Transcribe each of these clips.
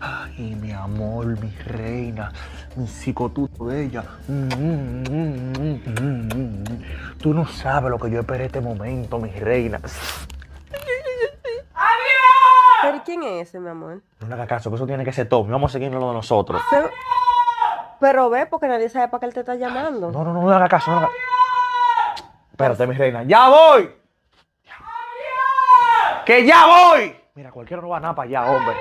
Ay, mi amor, mi reina, mi psicotuto bella. Mm, mm, mm. Tú no sabes lo que yo esperé este momento, mi reina. ¿Pero quién es ese, mi amor? No le hagas caso, que eso tiene que ser Tommy. Vamos a seguirnos lo de nosotros. Pero, pero ve, porque nadie sabe para qué él te está llamando. No, no, no, no le hagas caso. No le hagas- Espérate, mi reina. ¡Ya voy! ¡Que ya voy! Mira, cualquiera no va nada para allá, hombre.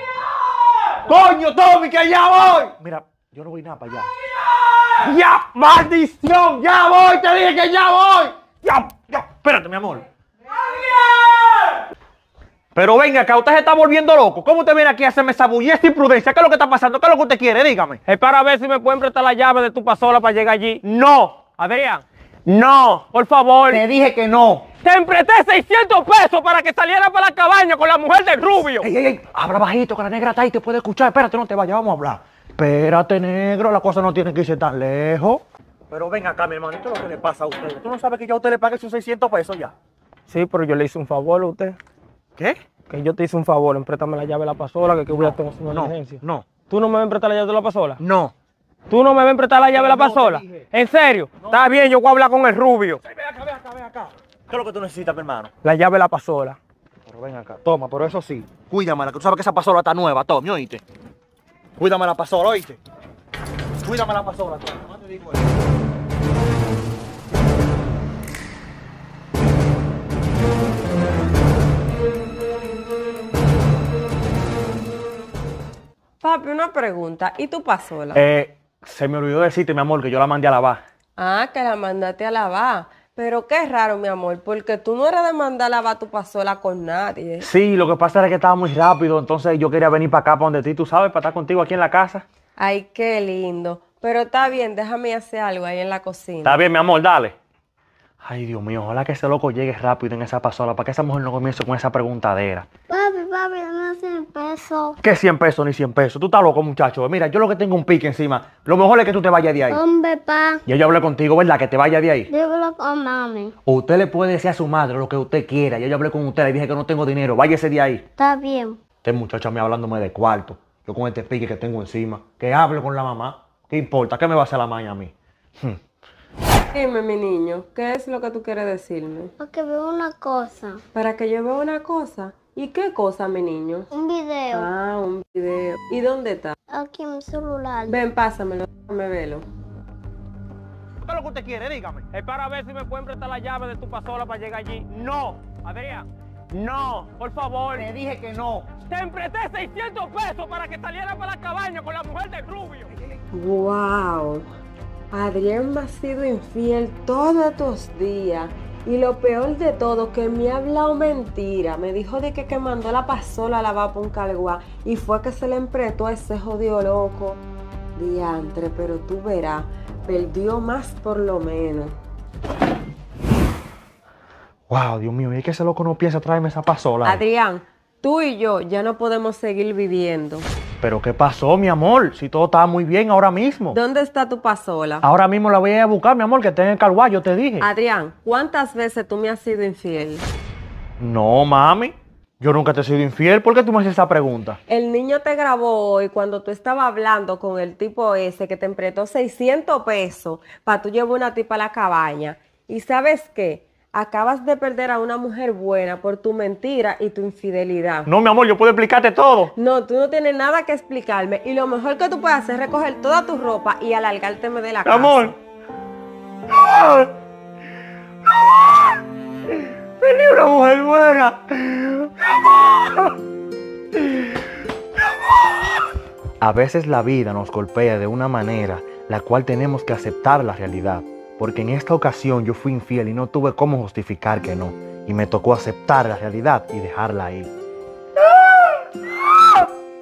¡Coño, Tommy, que ya voy! Mira, yo no voy nada para allá. ¡Ya! ¡Maldición! ¡Ya voy! ¡Te dije que ya voy! ¡Ya! ¡Ya! Espérate, mi amor. Pero venga, acá usted se está volviendo loco. ¿Cómo usted viene aquí a hacerme esa bulla, esta imprudencia? ¿Qué es lo que está pasando? ¿Qué es lo que usted quiere? Dígame. Es para ver si me pueden prestar la llave de tu pasola para llegar allí. No. Adrián, No. por favor. Te dije que no. Te empresté 600 pesos para que saliera para la cabaña con la mujer del rubio. Ey, ey, ey, habla bajito, que la negra está ahí, te puede escuchar. Espérate, no te vayas, vamos a hablar. Espérate, negro, la cosa no tiene que irse tan lejos. Pero venga acá, mi hermanito, lo que le pasa a usted. ¿Tú no sabes que yo a usted le pague sus 600 pesos ya? Sí, pero yo le hice un favor a usted. ¿Qué? Que yo te hice un favor, empréstame la llave de la pasola, que, que voy a tener una No, emergencia. no, ¿Tú no me vas a emprestar la llave de la pasola? no. ¿Tú no me vas a emprestar la llave de la pasola? ¿En serio? Está bien, yo voy a hablar con el rubio. Ven acá, ven acá, ven acá. ¿Qué es lo que tú necesitas, mi hermano? La llave de la pasola. Pero ven acá, toma, pero eso sí. Cuídamela, que tú sabes que esa pasola está nueva, Tommy, oíste. Cuídame la pasola, oíste. Cuídame la pasola, Tommy. No te digo eso. Papi, una pregunta. ¿Y tu pasola? Eh, se me olvidó decirte, mi amor, que yo la mandé a lavar. Ah, que la mandaste a lavar. Pero qué raro, mi amor, porque tú no eras de mandar a lavar tu pasola con nadie. Sí, lo que pasa era que estaba muy rápido, entonces yo quería venir para acá, para donde ti, tú sabes, para estar contigo aquí en la casa. Ay, qué lindo. Pero está bien, déjame hacer algo ahí en la cocina. Está bien, mi amor, dale. Ay, Dios mío, ojalá que ese loco llegue rápido en esa pasola, para que esa mujer no comience con esa preguntadera. Papi, papi, dame 100 pesos. ¿Qué 100 pesos ni 100 pesos? Tú estás loco, muchacho. Mira, yo lo que tengo es un pique encima. Lo mejor es que tú te vayas de ahí. Hombre, pa. Ya yo hablé contigo, ¿verdad? Que te vayas de ahí. Dímelo con mami. Usted le puede decir a su madre lo que usted quiera. Ya yo hablé con usted, le dije que no tengo dinero. Váyase de ahí. Está bien. Este muchacho a mí hablándome de cuarto. Yo con este pique que tengo encima. Que hable con la mamá. ¿Qué importa? ¿Qué me va a hacer la maña a mí? Hmm. Dime, mi niño, ¿qué es lo que tú quieres decirme? Porque veo una cosa. Para que yo vea una cosa. ¿Y qué cosa, mi niño? Un video. Ah, un video. ¿Y dónde está? Aquí en mi celular. Ven, pásamelo, déjame verlo. ¿Qué es lo que usted quiere? Dígame. Es para ver si me pueden prestar la llave de tu pasola para llegar allí. No. Adrián. No. Por favor. Te dije que no. Te empresté 600 pesos para que saliera para la cabaña con la mujer del rubio. Wow. Adrián me ha sido infiel todos estos días. Y lo peor de todo, que me ha hablado mentira. Me dijo de que, que mandó la pasola a lavar por un calguá. Y fue que se le empretó a ese jodido loco. Diantre, pero tú verás. Perdió más por lo menos. Wow, Dios mío, y es que ese loco no piensa traerme esa pasola. Adrián, tú y yo ya no podemos seguir viviendo. Pero ¿qué pasó, mi amor? Si todo estaba muy bien ahora mismo. ¿Dónde está tu pasola? Ahora mismo la voy a ir a buscar, mi amor, que está en el carguá, yo te dije. Adrián, ¿cuántas veces tú me has sido infiel? No, mami. Yo nunca te he sido infiel. ¿Por qué tú me haces esa pregunta? El niño te grabó hoy cuando tú estabas hablando con el tipo ese que te empretó 600 pesos para tú llevar una tipa a la cabaña. ¿Y sabes qué? Acabas de perder a una mujer buena por tu mentira y tu infidelidad. No, mi amor, yo puedo explicarte todo. No, tú no tienes nada que explicarme y lo mejor que tú puedes hacer es recoger toda tu ropa y alargárteme de la Mi casa. amor. ¡Amor! ¡Amor! Perdí una mujer buena. Mi amor. Mi amor. A veces la vida nos golpea de una manera la cual tenemos que aceptar la realidad. Porque en esta ocasión yo fui infiel y no tuve cómo justificar que no. Y me tocó aceptar la realidad y dejarla ir.